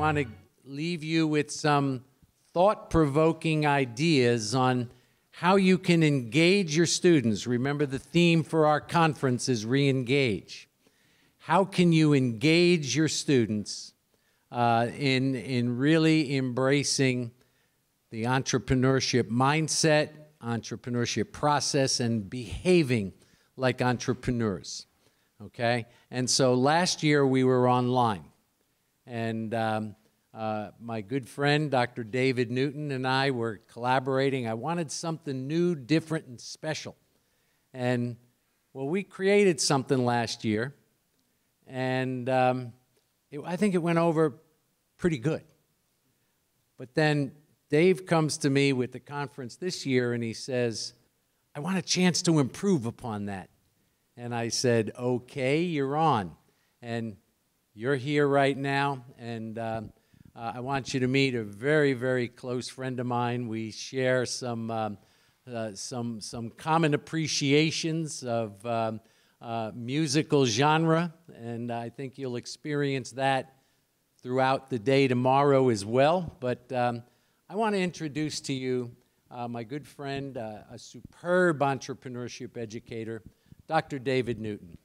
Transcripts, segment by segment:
want to leave you with some thought provoking ideas on how you can engage your students. Remember, the theme for our conference is re engage. How can you engage your students uh, in, in really embracing the entrepreneurship mindset, entrepreneurship process, and behaving like entrepreneurs? Okay? And so last year we were online. And um, uh, my good friend, Dr. David Newton, and I were collaborating. I wanted something new, different, and special. And, well, we created something last year, and um, it, I think it went over pretty good. But then Dave comes to me with the conference this year, and he says, I want a chance to improve upon that. And I said, okay, you're on. And you're here right now, and uh, I want you to meet a very, very close friend of mine. We share some, um, uh, some, some common appreciations of um, uh, musical genre, and I think you'll experience that throughout the day tomorrow as well. But um, I want to introduce to you uh, my good friend, uh, a superb entrepreneurship educator, Dr. David Newton.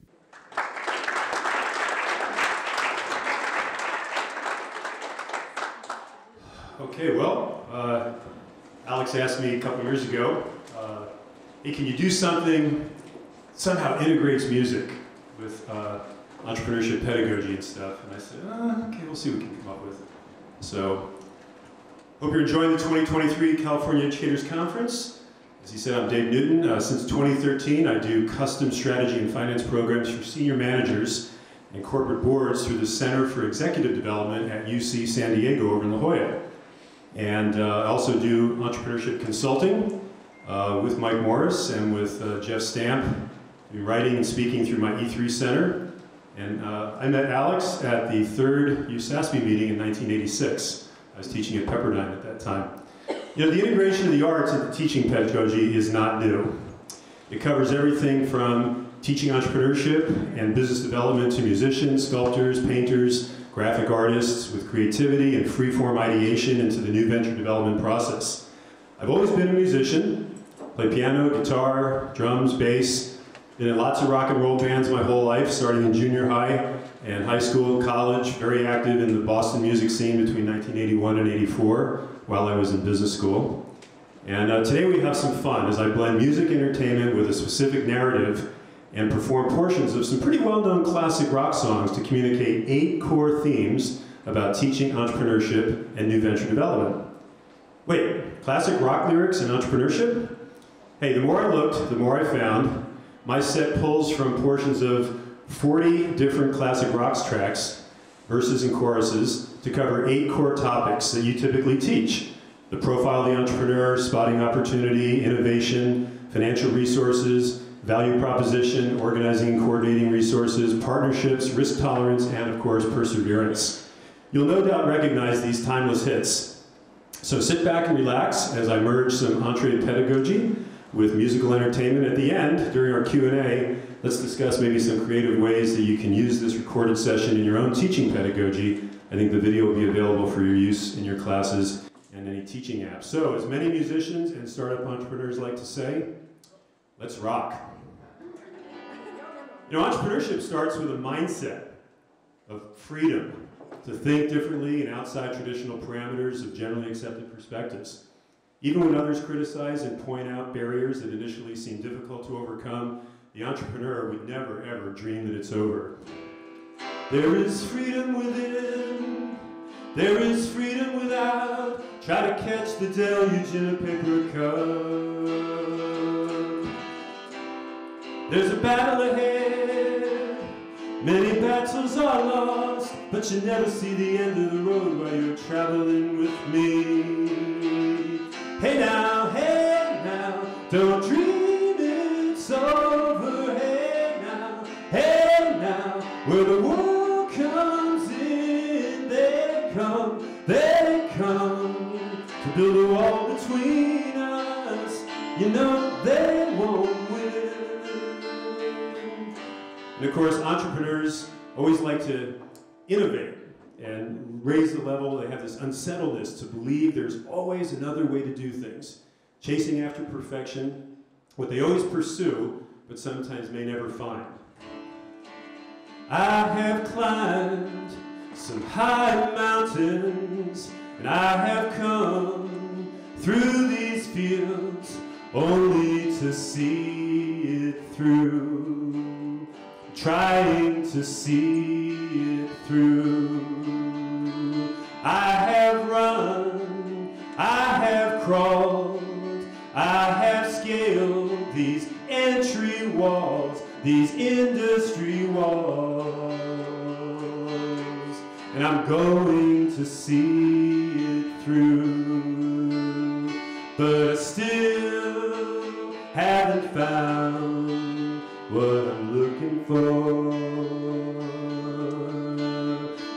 Okay, well, uh, Alex asked me a couple years ago, uh, hey, can you do something somehow integrates music with uh, entrepreneurship pedagogy and stuff? And I said, uh, okay, we'll see what we can come up with. So, hope you're enjoying the 2023 California Educators Conference. As he said, I'm Dave Newton. Uh, since 2013, I do custom strategy and finance programs for senior managers and corporate boards through the Center for Executive Development at UC San Diego over in La Jolla. And uh, I also do entrepreneurship consulting uh, with Mike Morris and with uh, Jeff Stamp. I writing and speaking through my E3 Center. And uh, I met Alex at the third USASP meeting in 1986. I was teaching at Pepperdine at that time. You know, the integration of the arts into teaching pedagogy is not new. It covers everything from teaching entrepreneurship and business development to musicians, sculptors, painters, graphic artists with creativity and free-form ideation into the new venture development process. I've always been a musician, play piano, guitar, drums, bass, been in lots of rock and roll bands my whole life, starting in junior high and high school, and college, very active in the Boston music scene between 1981 and 84 while I was in business school. And uh, today we have some fun as I blend music entertainment with a specific narrative and perform portions of some pretty well-known classic rock songs to communicate eight core themes about teaching entrepreneurship and new venture development. Wait, classic rock lyrics and entrepreneurship? Hey, the more I looked, the more I found. My set pulls from portions of 40 different classic rocks tracks, verses and choruses, to cover eight core topics that you typically teach. The profile of the entrepreneur, spotting opportunity, innovation, financial resources, value proposition, organizing and coordinating resources, partnerships, risk tolerance, and of course, perseverance. You'll no doubt recognize these timeless hits. So sit back and relax as I merge some entree pedagogy with musical entertainment. At the end, during our Q&A, let's discuss maybe some creative ways that you can use this recorded session in your own teaching pedagogy. I think the video will be available for your use in your classes and any teaching apps. So, as many musicians and startup entrepreneurs like to say, let's rock. You know, entrepreneurship starts with a mindset of freedom to think differently and outside traditional parameters of generally accepted perspectives. Even when others criticize and point out barriers that initially seem difficult to overcome, the entrepreneur would never ever dream that it's over. There is freedom within, there is freedom without. Try to catch the deluge in a paper cup. There's a battle ahead. Many battles are lost, but you never see the end of the road while you're traveling with me. Hey now, course, entrepreneurs always like to innovate. and raise the level. They have this unsettledness to believe there's always another way to do things, chasing after perfection, what they always pursue, but sometimes may never find. I have climbed some high mountains, and I have come through these fields only to see it through, trying to see it through. I have run, I have crawled, I have scaled these entry walls, these industry walls, and I'm going to see it through, but still for,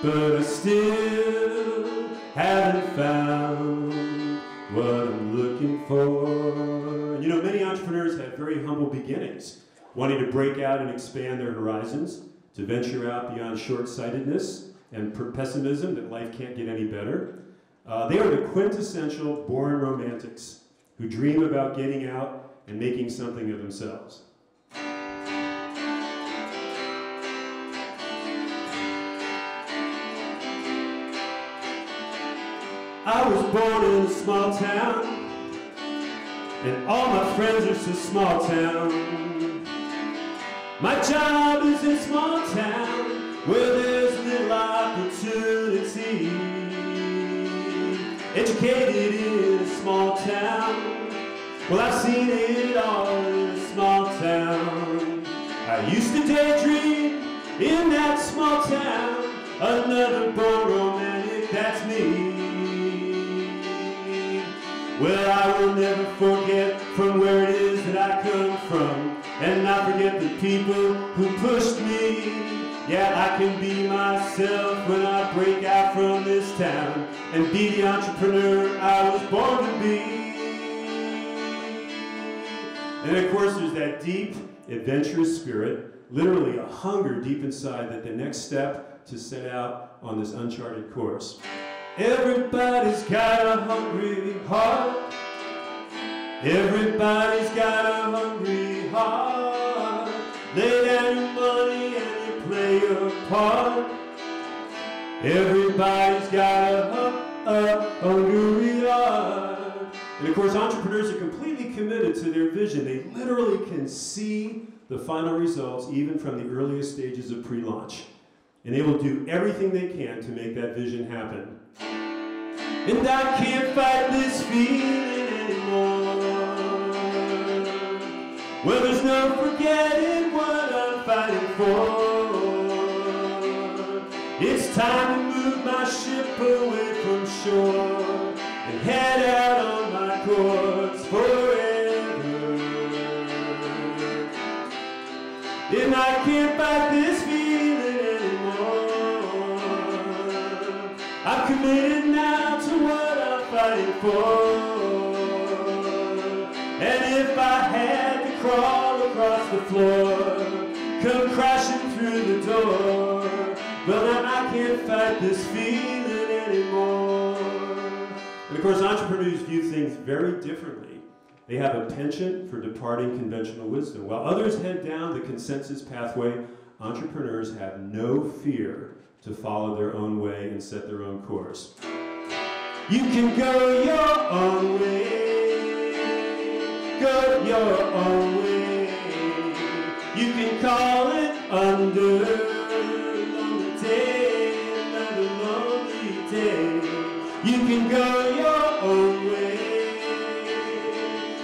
but I still haven't found what I'm looking for. You know, many entrepreneurs have very humble beginnings, wanting to break out and expand their horizons, to venture out beyond short sightedness and pessimism that life can't get any better. Uh, they are the quintessential born romantics who dream about getting out and making something of themselves. I was born in a small town, and all my friends are so small town. My job is in small town, where there's little opportunity. Educated in a small town, well I've seen it all in a small town. I used to daydream in that small town, another born romantic, that's me. Well, I will never forget from where it is that I come from, and not forget the people who pushed me. Yeah, I can be myself when I break out from this town and be the entrepreneur I was born to be. And of course, there's that deep, adventurous spirit, literally a hunger deep inside that the next step to set out on this uncharted course. Everybody's got a hungry heart. Everybody's got a hungry heart. Lay down your money and you play your part. Everybody's got a, hu- a hungry heart. And of course, entrepreneurs are completely committed to their vision. They literally can see the final results even from the earliest stages of pre launch. And they will do everything they can to make that vision happen. And I can't fight this feeling anymore. Well, there's no forgetting what I'm fighting for. It's time to move my ship away from shore and head out on my course forever. And I can't fight this committed now to what I'm fighting for. And if I had to crawl across the floor, come crashing through the door, then I can't fight this feeling anymore. And of course, entrepreneurs view things very differently. They have a penchant for departing conventional wisdom. While others head down the consensus pathway, entrepreneurs have no fear to follow their own way and set their own course. You can go your own way, go your own way. You can call it under lonely day, another lonely day. You can go your own way,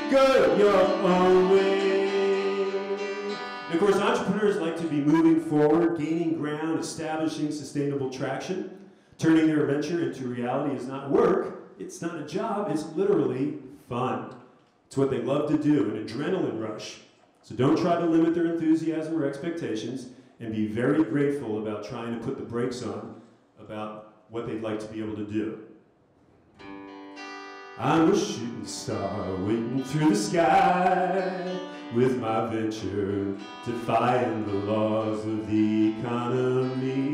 go your own way. Course, entrepreneurs like to be moving forward, gaining ground, establishing sustainable traction. Turning their venture into reality is not work, it's not a job, it's literally fun. It's what they love to do, an adrenaline rush. So don't try to limit their enthusiasm or expectations, and be very grateful about trying to put the brakes on about what they'd like to be able to do. I'm a shooting star waiting through the sky with my venture, defying the laws of the economy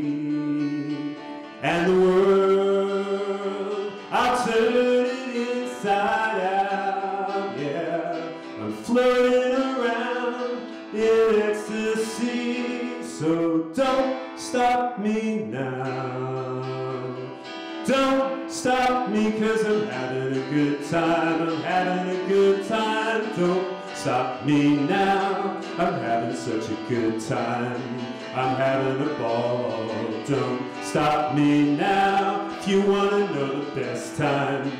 and the world. I'll turn it inside out, yeah. I'm floating around in ecstasy, so don't stop me now. Don't stop me, cause I'm having a good time, I'm having a good stop me now, I'm having such a good time. I'm having a ball, don't stop me now. If you wanna know the best time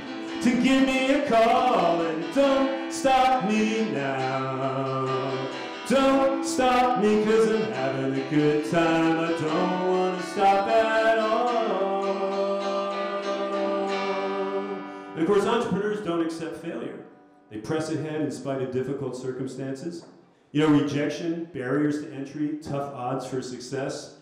to give me a call and don't stop me now. Don't stop me cause I'm having a good time. I don't wanna stop at all. And of course, entrepreneurs don't accept failure. They press ahead in spite of difficult circumstances. You know, rejection, barriers to entry, tough odds for success.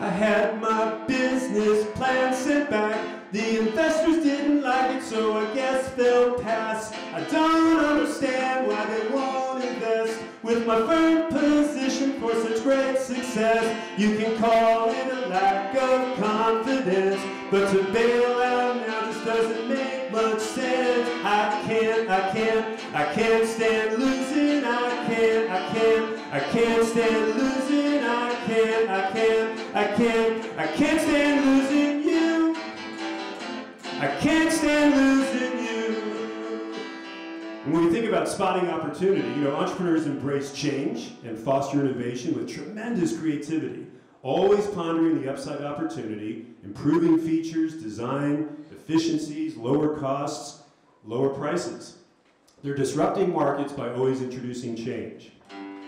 I had my business plan set back. The investors didn't like it, so I guess they'll pass. I don't understand why they won't invest. With my firm position for such great success, you can call it a lack of confidence. But to bail out now just doesn't make much sense. I can't, I can't, I can't stand losing. I can't, I can't, I can't stand losing. I can't, I can't, I can't, I can't stand losing think about spotting opportunity, you know, entrepreneurs embrace change and foster innovation with tremendous creativity, always pondering the upside opportunity, improving features, design, efficiencies, lower costs, lower prices. They're disrupting markets by always introducing change.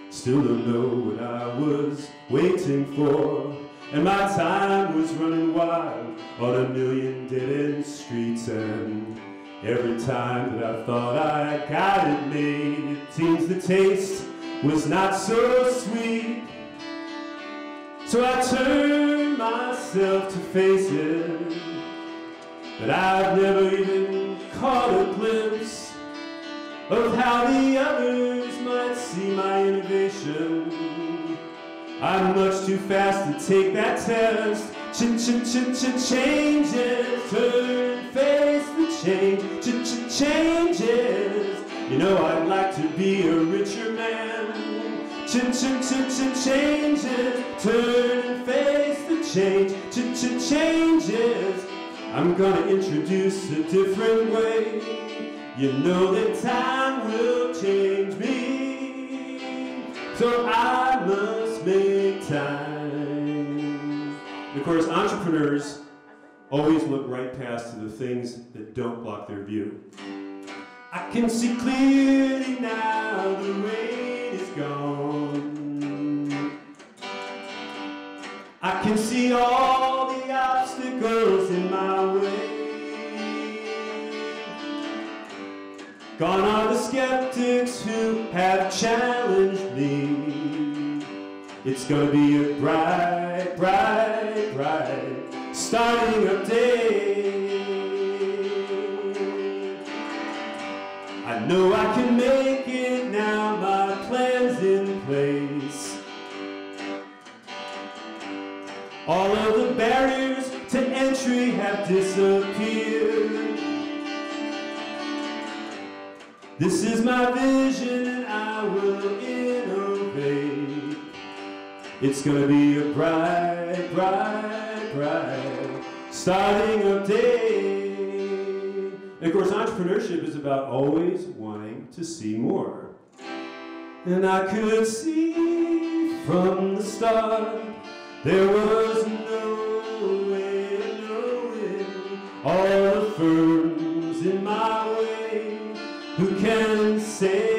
Still don't know what I was waiting for. And my time was running wild on a million dead-end streets and every time that I thought I got it made, it seems the taste was not so sweet. So I turned myself to face it, but I've never even caught a glimpse of how the others might see my innovation. I'm much too fast to take that test. Ch ch ch ch changes, turn, face the change. Ch ch changes. You know I'd like to be a richer man. Ch ch ch ch changes, turn, face the change. Ch ch changes. I'm gonna introduce a different way. You know that time will change me. So I must make time. Course, entrepreneurs always look right past the things that don't block their view. I can see clearly now the rain is gone. I can see all the obstacles in my way. Gone are the skeptics who have challenged me. It's gonna be a bright, bright, bright starting up day. I know I can make it now, my plan's in place. All of the barriers to entry have disappeared. This is my vision and I will. It's gonna be a bright, bright, bright starting up day. And of course, entrepreneurship is about always wanting to see more. And I could see from the start there was no way of knowing all the firms in my way who can say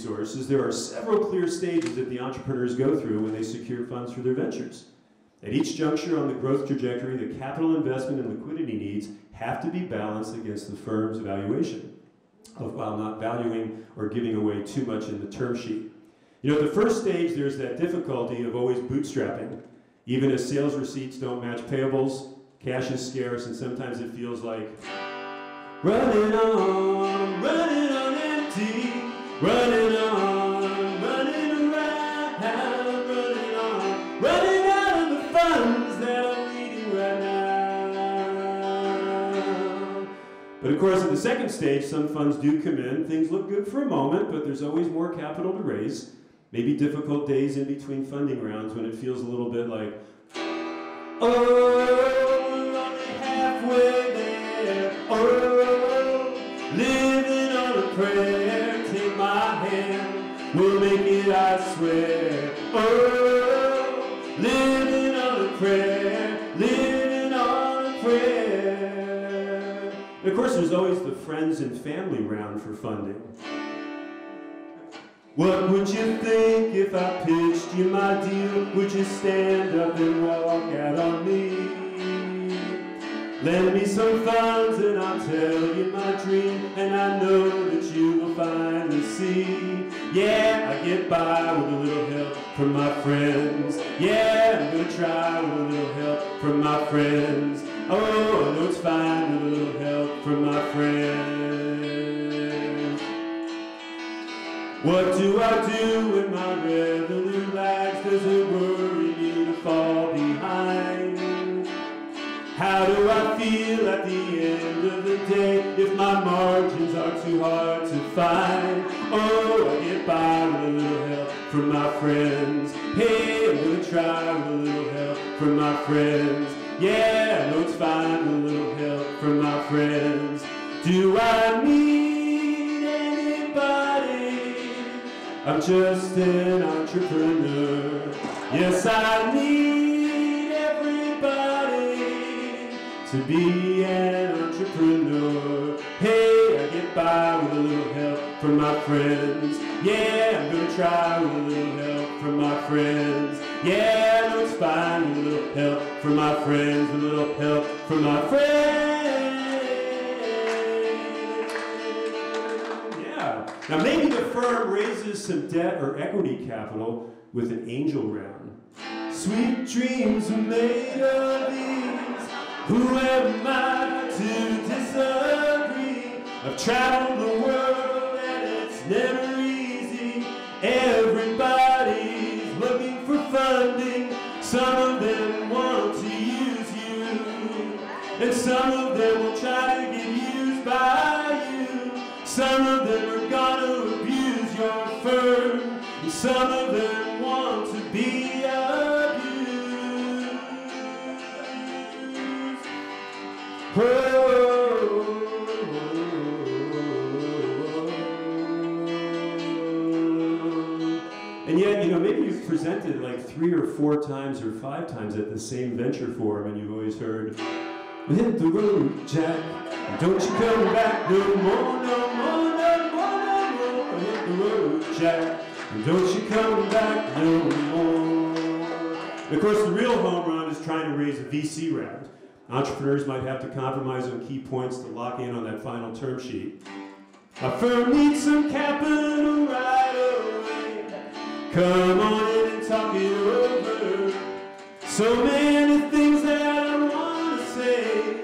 resources, there are several clear stages that the entrepreneurs go through when they secure funds for their ventures. At each juncture on the growth trajectory, the capital investment and liquidity needs have to be balanced against the firm's valuation, while not valuing or giving away too much in the term sheet. You know, at the first stage, there's that difficulty of always bootstrapping. Even as sales receipts don't match payables, cash is scarce, and sometimes it feels like running on, running on running on, running around, running on, running out of the funds that I'm needing right now. But of course, at the second stage, some funds do come in. Things look good for a moment, but there's always more capital to raise. Maybe difficult days in between funding rounds when it feels a little bit like, oh, family round for funding. What would you think if I pitched you my deal? Would you stand up and walk out on me? Lend me some funds and I'll tell you my dream And I know that you will finally see Yeah, I get by with a little help from my friends Yeah, I'm gonna try with a little help from my friends Oh, I know it's fine with a little help from my friends what do I do when my revenue lags? Does it worry you to fall behind? How do I feel at the end of the day if my margins are too hard to find? Oh, I get by with a little help from my friends. Hey, I'm gonna try with a little help from my friends. Yeah, I know it's fine with a little help from my friends. Do I need I'm just an entrepreneur. Yes, I need everybody to be an entrepreneur. Hey, I get by with a little help from my friends. Yeah, I'm gonna try with a little help from my friends. Yeah, I know it's fine with a little help from my friends, a little help from my friends. Yeah. Now maybe raises some debt or equity capital with an angel round. Sweet dreams are made of these. Who am I to disagree? I've traveled the world and it's never some of them want to be abused. And yet, you know, maybe you've presented like three or four times or five times at the same venture forum, and you've always heard, "Hit the road, Jack. Don't you come back no more, no more, no more, no more. Hit the road, Jack. Don't you come back no more." Of course, the real home run is trying to raise a VC round. Entrepreneurs might have to compromise on key points to lock in on that final term sheet. My firm needs some capital right away. Come on in and talk it over. So many things that I want to say.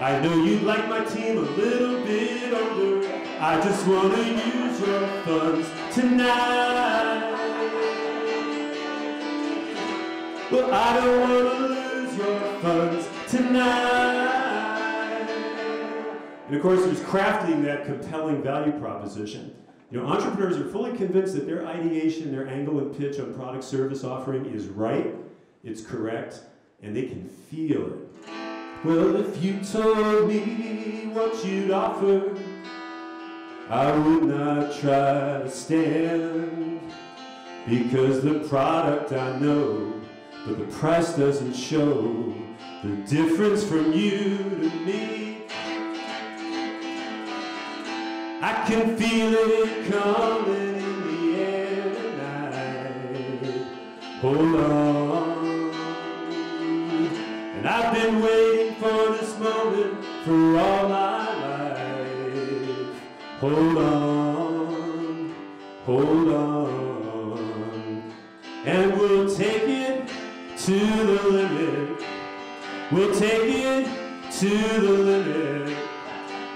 I know you'd like my team a little bit older. I just want to use your funds tonight. I don't want to lose your funds tonight. And of course, there's crafting that compelling value proposition. You know, entrepreneurs are fully convinced that their ideation, their angle and pitch on product service offering is right, it's correct, and they can feel it. Well, if you told me what you'd offer, I would not try to stand. Because the product I know, but the price doesn't show the difference from you to me. I can feel it coming in the air tonight. Hold on. And I've been waiting for this moment for all my life. on, hold on. And we'll take it to the limit. We'll take it to the limit.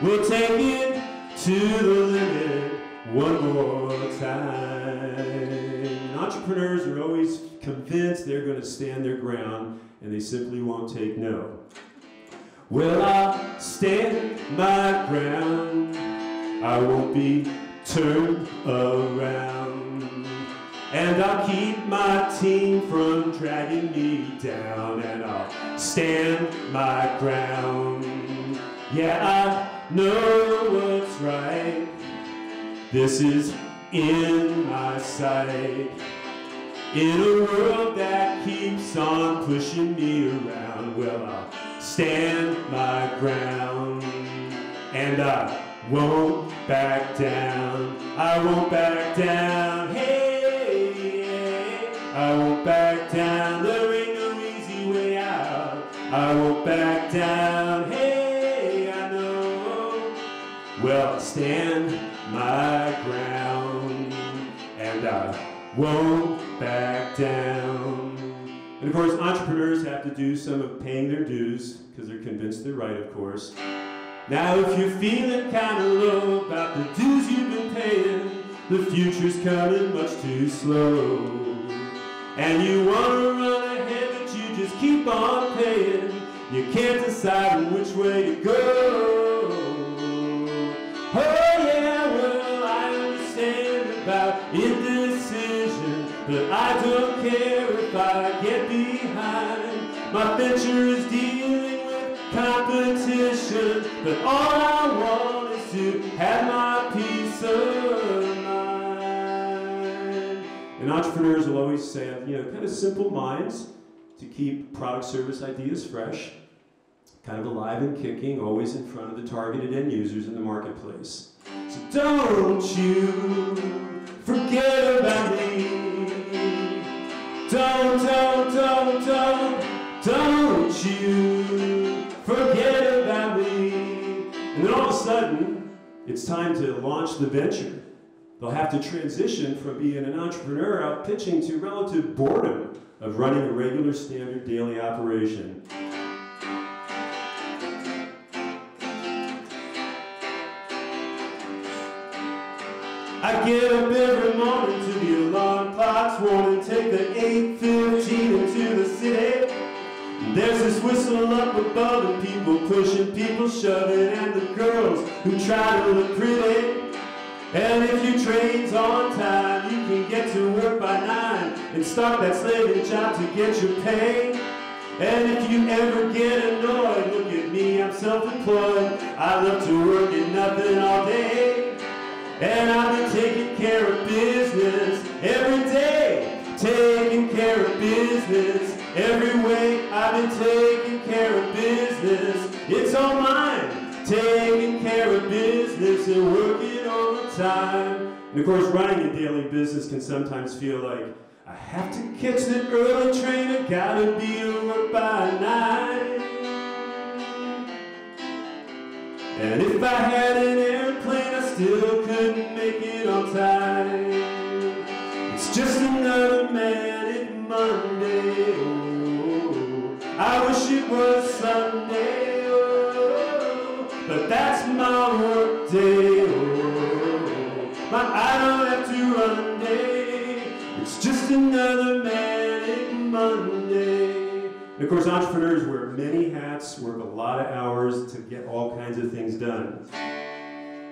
We'll take it to the limit one more time. Entrepreneurs are always convinced they're going to stand their ground and they simply won't take no. Well, I'll stand my ground. I won't be turned around. And I'll keep my team from dragging me down. And I'll stand my ground. Yeah, I know what's right. This is in my sight. In a world that keeps on pushing me around, well, I'll stand my ground. And I won't back down. I won't back down. Hey, I won't back down. There ain't no easy way out. I won't back down. Hey, I know. Well, I'll stand my ground. And I won't back down. And of course, entrepreneurs have to do some of paying their dues because they're convinced they're right, of course. Now, if you're feeling kind of low about the dues you've been paying, the future's coming much too slow. And you want to run ahead, but you just keep on paying. You can't decide on which way to go. Oh, yeah, well, I understand about indecision, but I don't care if I get behind. My venture is competition, but all I want is to have my peace of mind. And entrepreneurs will always say, you know, kind of simple minds to keep product service ideas fresh, kind of alive and kicking, always in front of the targeted end users in the marketplace. So don't you forget about me. Don't, don't, don't, don't, don't you forget about me. And then all of a sudden, it's time to launch the venture. They'll have to transition from being an entrepreneur out pitching to relative boredom of running a regular standard daily operation. I get up every morning to the alarm clocks warning, take the 8.15 into the city. There's this whistle up above and people pushing, people shoving, and the girls who try to look pretty. And if your train's on time, you can get to work by nine and start that slaving job to get your pay. And if you ever get annoyed, look at me, I'm self-employed. I love to work at nothing all day. And I've been taking care of business every day. Taking care of business every way. I've been taking care of business. It's all mine. Taking care of business and working overtime. And of course, running a daily business can sometimes feel like I have to catch the early train. I gotta be work by nine. And if I had an airplane, I still couldn't make it on time. It's just another manic Monday. I wish it was Sunday. Oh, but that's my work day. Oh, my I don't have to run day. It's just another manic Monday. And of course, entrepreneurs wear many hats, work a lot of hours to get all kinds of things done.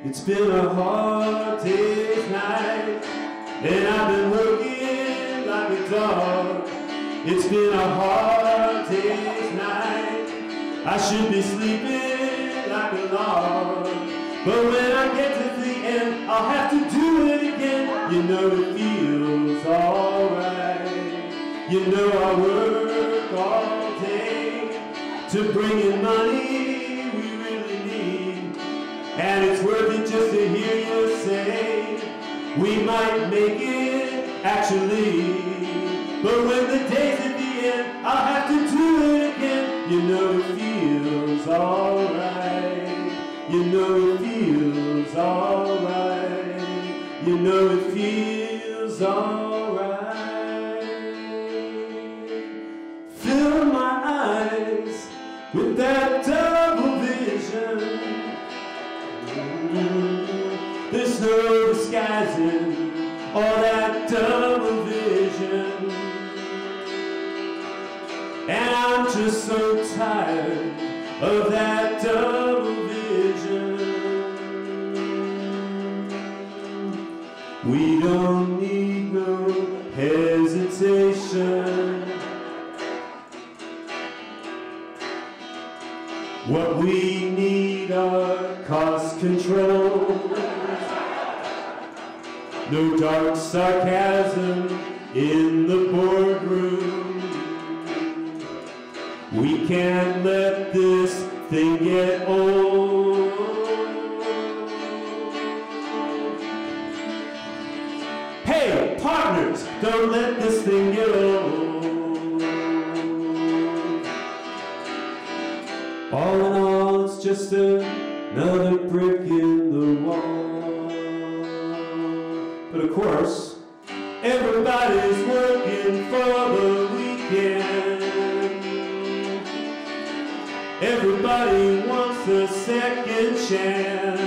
It's been a hard day's night, and I've been working like a dog. It's been a hard day's night. I should be sleeping like a log. But when I get to the end, I'll have to do it again. You know it feels alright. You know I work all day to bring in money we really need. And it's worth it just to hear you say we might make it actually. But when the day's at the end, I'll have to do it again. You know it feels alright. You know tired of that double vision. We don't need no hesitation. What we need are cost control. No dark sarcasm in the boardroom. Can't let this thing get old. Hey, partners, don't let this thing get old. All in all, it's just another chance.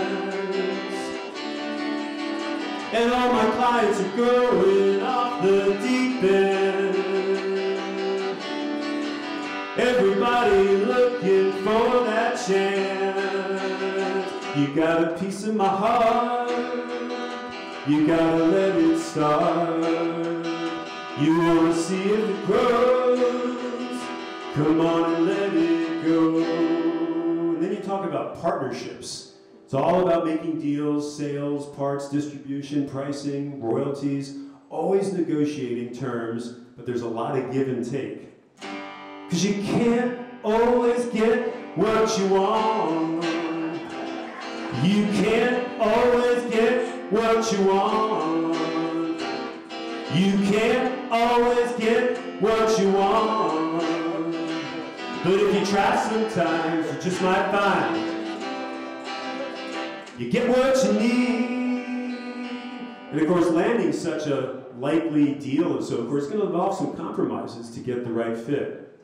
And all my clients are going off the deep end. Everybody looking for that chance. You got a piece of my heart. You gotta let it start. You wanna see if it grows. Come on about partnerships. It's all about making deals, sales, parts, distribution, pricing, royalties, always negotiating terms, but there's a lot of give and take. Because you can't always get what you want. You can't always get what you want. You can't always get what you want. But if you try sometimes, you just might find you get what you need. And of course, landing such a likely deal and so forth It's going to involve some compromises to get the right fit.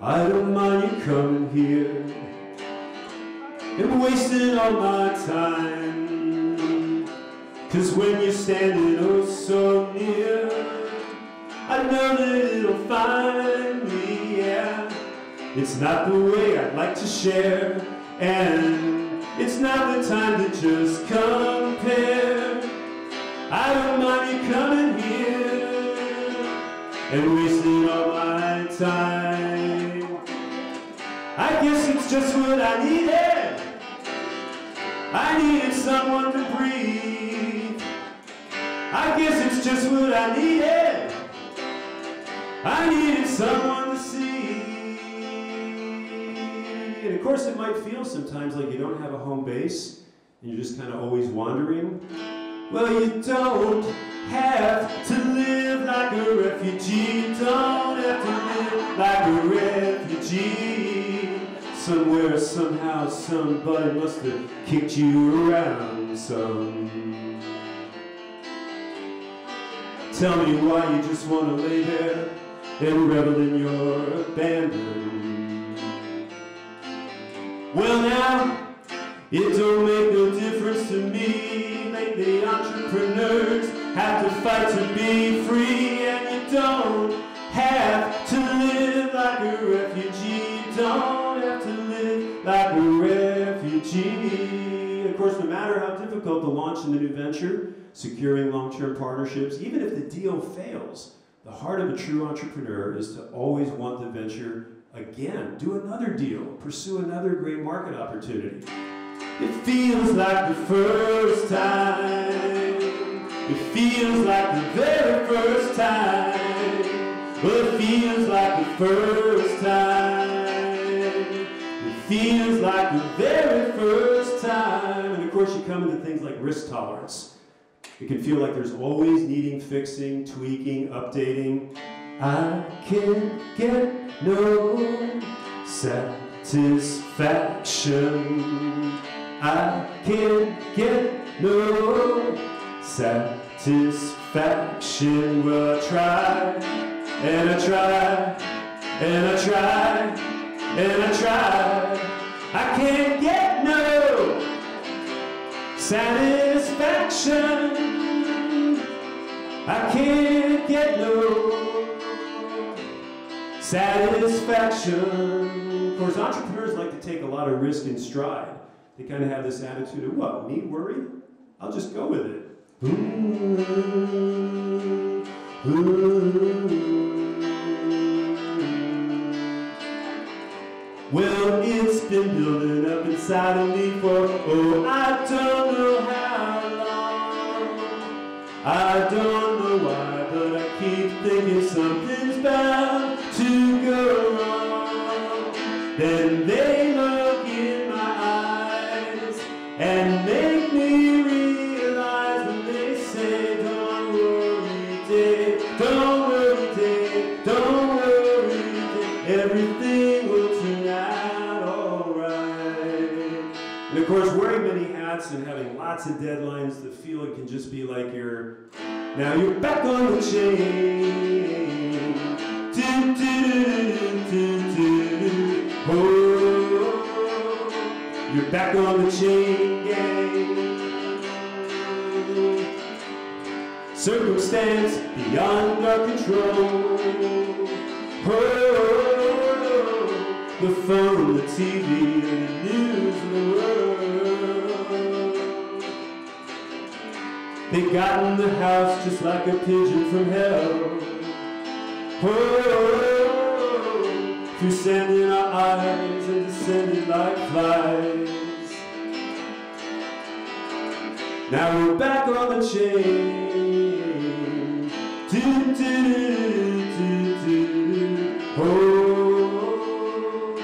I don't mind you coming here and wasting all my time. Cause when you're standing oh so near, I know that it'll find me. It's not the way I'd like to share, and it's not the time to just compare. I don't mind you coming here and wasting all my time. I guess it's just what I needed. I needed someone to breathe. I guess it's just what I needed. I needed someone to see. Of course, it might feel sometimes like you don't have a home base and you're just kind of always wandering. Well, you don't have to live like a refugee. You don't have to live like a refugee. Somewhere, somehow, somebody must have kicked you around some. Tell me why you just want to lay there and revel in your abandon. Well, now, it don't make no difference to me. The entrepreneurs have to fight to be free, and you don't have to live like a refugee. Don't have to live like a refugee. Of course, no matter how difficult the launch in the new venture, securing long-term partnerships, even if the deal fails, the heart of a true entrepreneur is to always want the venture again, do another deal, pursue another great market opportunity. It feels like the first time. It feels like the very first time. Well, it feels like the first time. It feels like the very first time. And of course, you come into things like risk tolerance. It can feel like there's always needing fixing, tweaking, updating. I can get no satisfaction. I can't get no satisfaction. Well, I try, and I try, and I try, and I try. I can't get no satisfaction. I can't get no satisfaction. Of course, entrepreneurs like to take a lot of risk in stride. They kind of have this attitude of, what, me worry? I'll just go with it. Well, it's been building up inside of me for, oh, I don't know how long. I don't know why, but I keep thinking something's bound go wrong. Then they look in my eyes and make me realize when they say, Don't worry, Dave, don't worry, Dave, don't worry, Dave, everything will turn out alright. And of course, wearing many hats and having lots of deadlines, the feeling can just be like you're now you're back on the chain. Do, do, Oh, you're back on the chain gang. Circumstance beyond our control. Oh, the phone, the TV, and the news of the world. They got in the house just like a pigeon from hell. Oh, in our eyes and descending like flies. Now we're back on the chain. Do, do, do, do, do. Oh,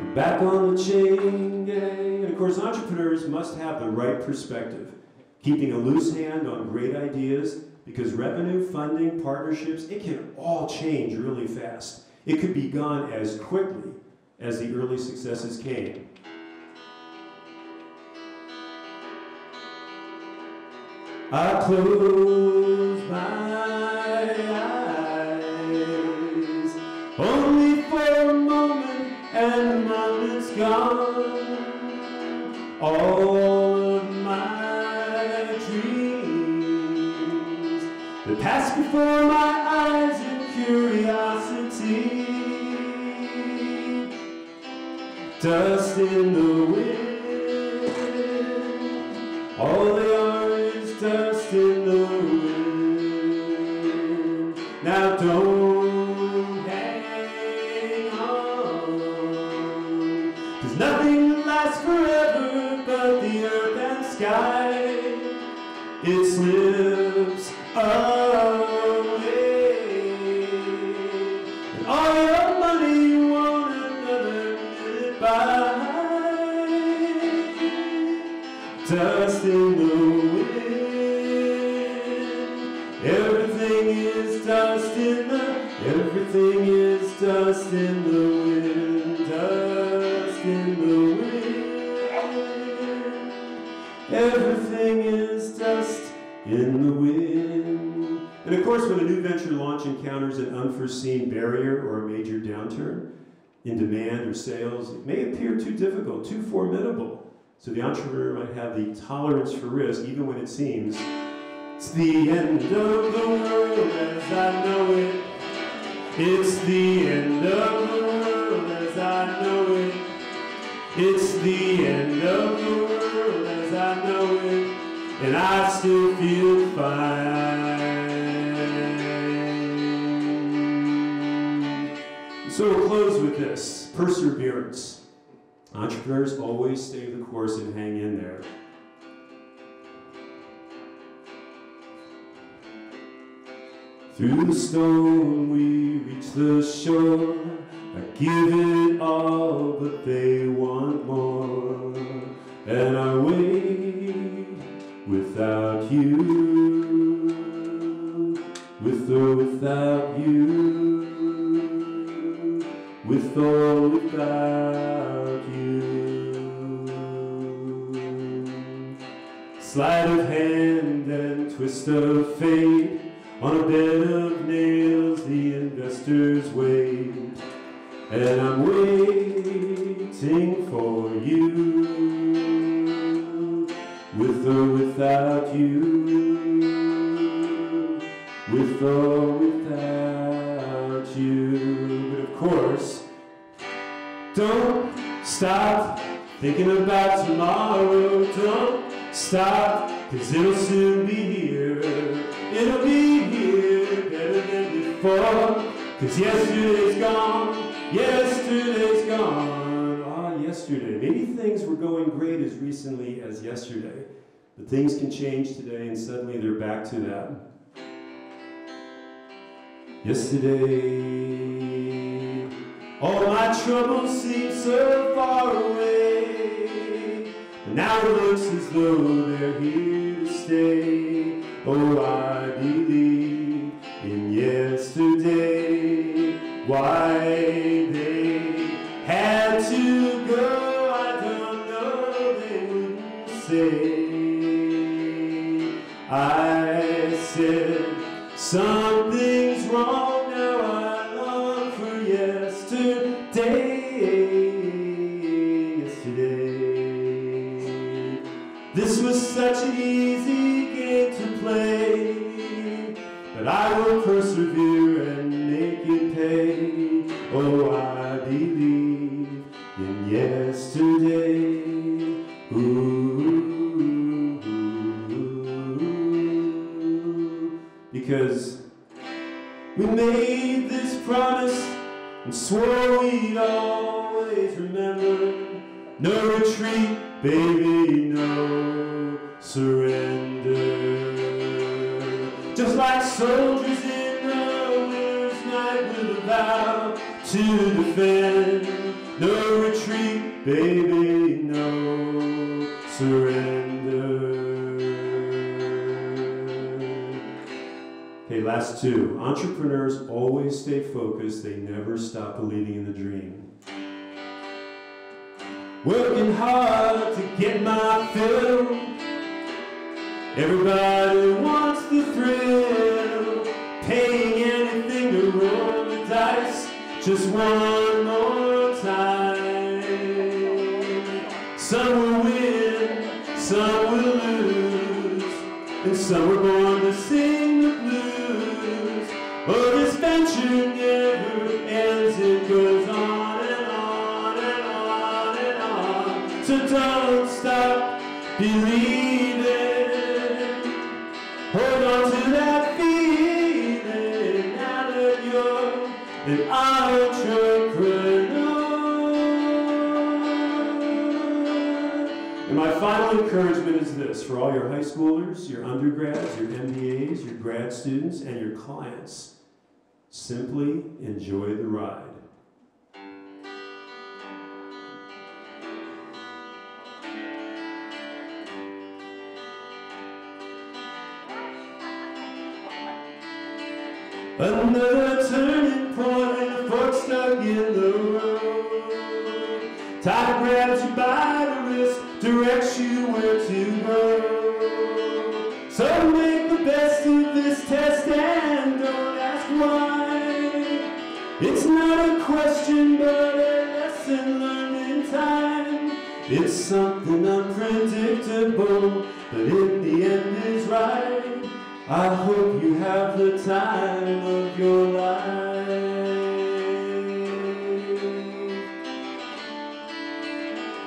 we're back on the chain gang. And of course, entrepreneurs must have the right perspective keeping a loose hand on great ideas because revenue, funding, partnerships, it can all change really fast. It could be gone as quickly as the early successes came. I close my eyes only for a moment and the moment's gone. All of my dreams that pass before my Dust in the wind. All they are is dust in the wind. Now don't hang on. Cause nothing lasts forever but the earth and sky. It slips away. Encounters an unforeseen barrier or a major downturn in demand or sales, it may appear too difficult, too formidable. So the entrepreneur might have the tolerance for risk, even when it seems it's the end of the world as I know it. It's the end of the world as I know it. It's the end of the world as I know it. And I still feel fine. So we'll close with this perseverance. Entrepreneurs always stay the course and hang in there. Through the storm we reach the shore. I give it all, but they want more. And I wait without you, Sleight of hand and twist of fate. But things can change today and suddenly they're back to that. Yesterday, all my troubles seem so far away. But now it looks as though they're here to stay. Oh, I believe in yesterday. Why they had to go, I don't know, they wouldn't say. Something's stop believing in the dream. Working hard to get my fill. Everybody wants the thrill. Paying anything to roll the dice just one more time. Some will win, some will lose, and some were born encouragement is this for all your high schoolers, your undergrads, your MBAs, your grad students, and your clients simply enjoy the ride. Another turning point, a fork stuck in the road. Time grabs you by It's something unpredictable, but in the end is right. I hope you have the time of your life.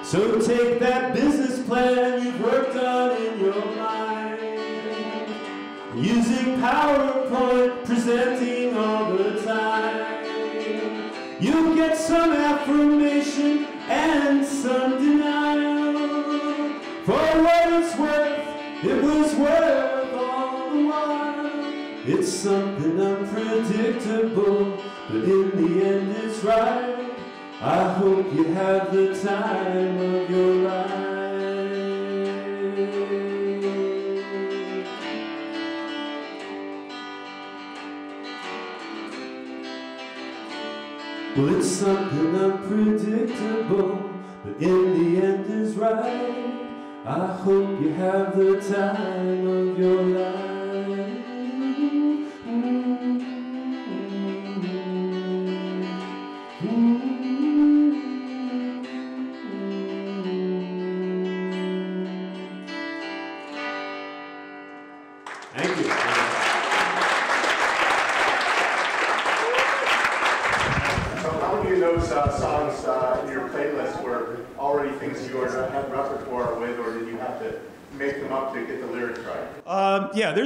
So take that business plan you've worked on in your mind, using PowerPoint, presenting all the time. You'll get some affirmation and some it was worth all the while. It's something unpredictable, but in the end it's right. I hope you have the time of your life. Well, it's something unpredictable, but in the end is right. I hope you have the time of your life.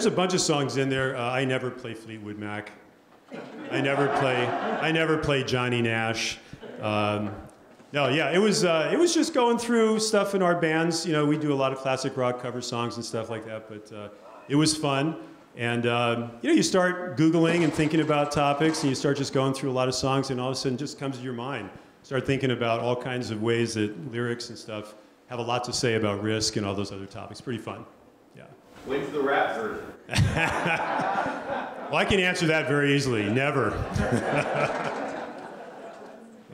There's a bunch of songs in there. Uh, I never play Fleetwood Mac. I never play. I never play Johnny Nash. Um, no, yeah, it was. Uh, it was just going through stuff in our bands. You know, we do a lot of classic rock cover songs and stuff like that. But uh, it was fun. And um, you know, you start googling and thinking about topics, and you start just going through a lot of songs, and all of a sudden, just comes to your mind. Start thinking about all kinds of ways that lyrics and stuff have a lot to say about risk and all those other topics. Pretty fun. Yeah. When's the rap version? well, I can answer that very easily. Never.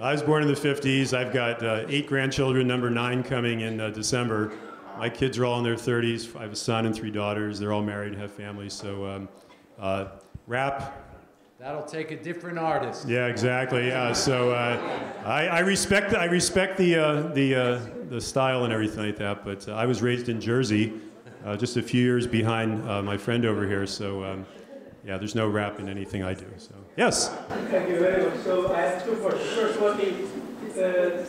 I was born in the 50s. I've got uh, eight grandchildren, number nine coming in uh, December. My kids are all in their 30s. I have a son and three daughters. They're all married and have families. So, um, uh, rap. That'll take a different artist. Yeah, exactly. Yeah. So, uh, I, I, respect I respect the uh, the uh, the style and everything like that. But I was raised in Jersey, just a few years behind my friend over here. So. Um, yeah, there's no rap in anything I do. So yes. Thank you very much. So I have two questions. First one is, uh,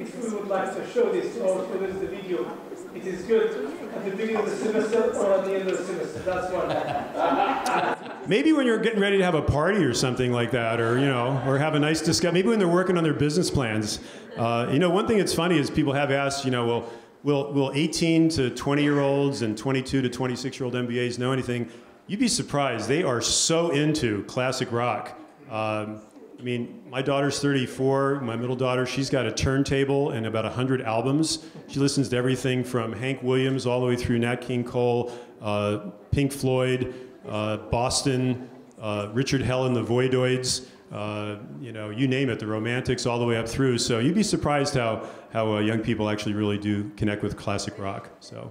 if we would like to show this or show this the video, it is good at the beginning of the semester or at the end of the semester. That's one. Maybe when you're getting ready to have a party or something like that, or you know, or have a nice discussion. Maybe when they're working on their business plans. Uh, you know, one thing that's funny is people have asked, you know, well, will will 18 to 20 year olds and 22 to 26 year old MBAs know anything? You'd be surprised. They are so into classic rock. Um, I mean, my daughter's 34. My middle daughter, she's got a turntable and about 100 albums. She listens to everything from Hank Williams all the way through Nat King Cole, uh, Pink Floyd, uh, Boston, uh, Richard Hell and the Voidoids. Uh, you know, you name it, the Romantics, all the way up through. So you'd be surprised how how uh, young people actually really do connect with classic rock. So.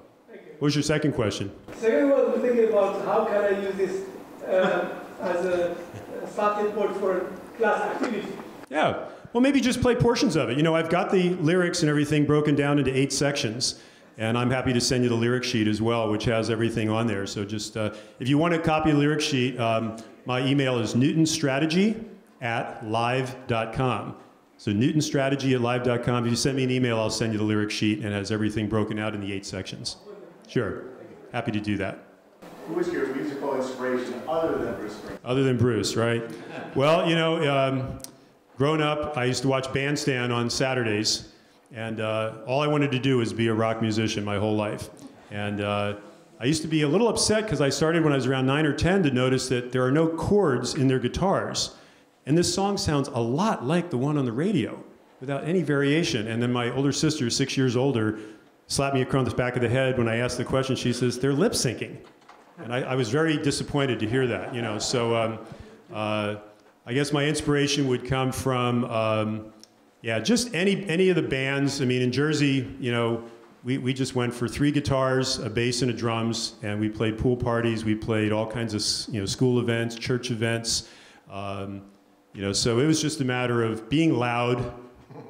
What was your second question? Second one, we're thinking about how can I use this uh, as a starting point for class activity. Yeah. Well, maybe just play portions of it. You know, I've got the lyrics and everything broken down into eight sections. And I'm happy to send you the lyric sheet as well, which has everything on there. So just, uh, if you want a copy the lyric sheet, um, my email is newtonstrategy at live.com. So newtonstrategy at live.com. If you send me an email, I'll send you the lyric sheet and it has everything broken out in the eight sections. Sure. Happy to do that. Who is your musical inspiration other than Bruce Springsteen? Other than Bruce, right? Well, you know, um, growing up, I used to watch Bandstand on Saturdays, and uh, all I wanted to do was be a rock musician my whole life. And uh, I used to be a little upset because I started when I was around nine or ten to notice that there are no chords in their guitars. And this song sounds a lot like the one on the radio without any variation. And then my older sister, six years older, slapped me across the back of the head when I asked the question. She says, they're lip syncing. And I, I was very disappointed to hear that, you know. So um, uh, I guess my inspiration would come from, um, yeah, just any, any of the bands. I mean, in Jersey, you know, we, we just went for three guitars, a bass, and a drums, and we played pool parties. We played all kinds of, you know, school events, church events. Um, you know, so it was just a matter of being loud,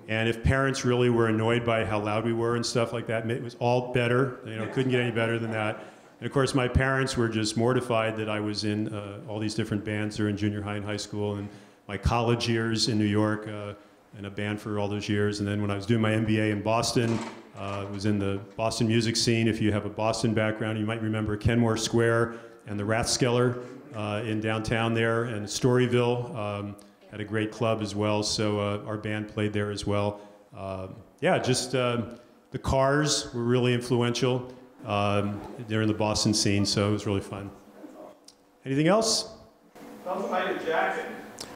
and if parents really were annoyed by how loud we were and stuff like that, it was all better. You know, couldn't get any better than that. And of course, my parents were just mortified that I was in uh, all these different bands during junior high and high school, and my college years in New York, uh, in a band for all those years. And then when I was doing my MBA in Boston, uh, was in the Boston music scene. If you have a Boston background, you might remember Kenmore Square and the Rathskeller uh, in downtown there, and Storyville. Um, had a great club as well, so uh, our band played there as well. Um, yeah, just uh, the Cars were really influential. Um, they're in the Boston scene, so it was really fun. Anything else? Tell about your jacket.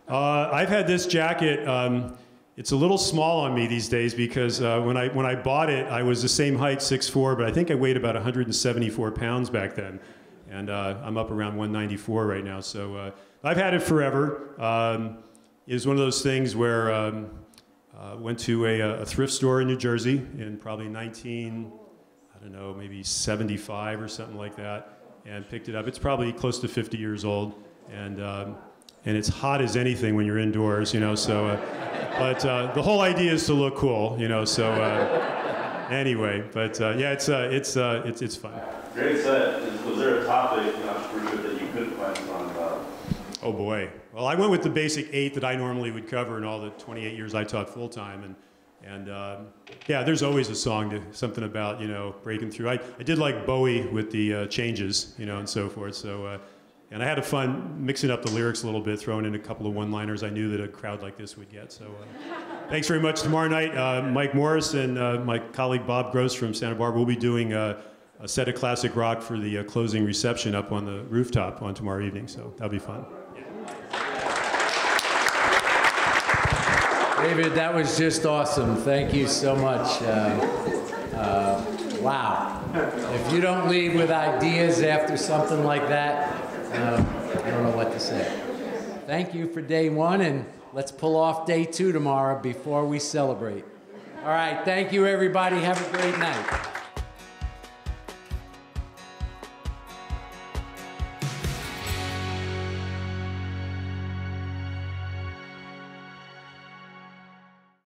Uh, I've had this jacket. Um, it's a little small on me these days because uh, when I when I bought it, I was the same height, 6'4", but I think I weighed about 174 pounds back then, and uh, I'm up around 194 right now. So uh, I've had it forever. Um, is one of those things where um, uh, went to a, a, thrift store in New Jersey in probably 19, I don't know, maybe 75 or something like that, and picked it up. It's probably close to 50 years old, and um, and it's hot as anything when you're indoors, you know. So, uh, but uh, the whole idea is to look cool, you know. So uh, anyway, but uh, yeah, it's uh, it's it's it's fun. Great set. Was there a topic that you couldn't find on? Oh boy. Well, I went with the basic eight that I normally would cover in all the 28 years I taught full time, and and um, yeah, there's always a song to something about you know breaking through. I, I did like Bowie with the uh, changes, you know, and so forth. So. Uh, and I had a fun mixing up the lyrics a little bit, throwing in a couple of one-liners I knew that a crowd like this would get. So, uh, thanks very much. Tomorrow night, uh, Mike Morris and uh, my colleague Bob Gross from Santa Barbara will be doing a set of classic rock for the uh, closing reception up on the rooftop on tomorrow evening. So that'll be fun. David, that was just awesome. Thank you so much. Uh, uh, wow. If you don't leave with ideas after something like that, uh, I don't know what to say. Thank you for day one, and let's pull off day two tomorrow before we celebrate. All right, thank you, everybody. Have a great night.